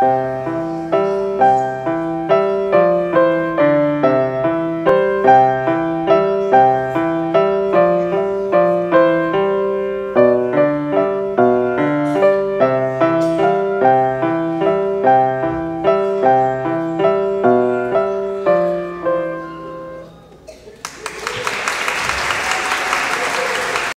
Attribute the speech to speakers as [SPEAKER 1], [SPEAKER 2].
[SPEAKER 1] Música